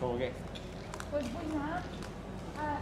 Como que? Pues pues nada. Ah,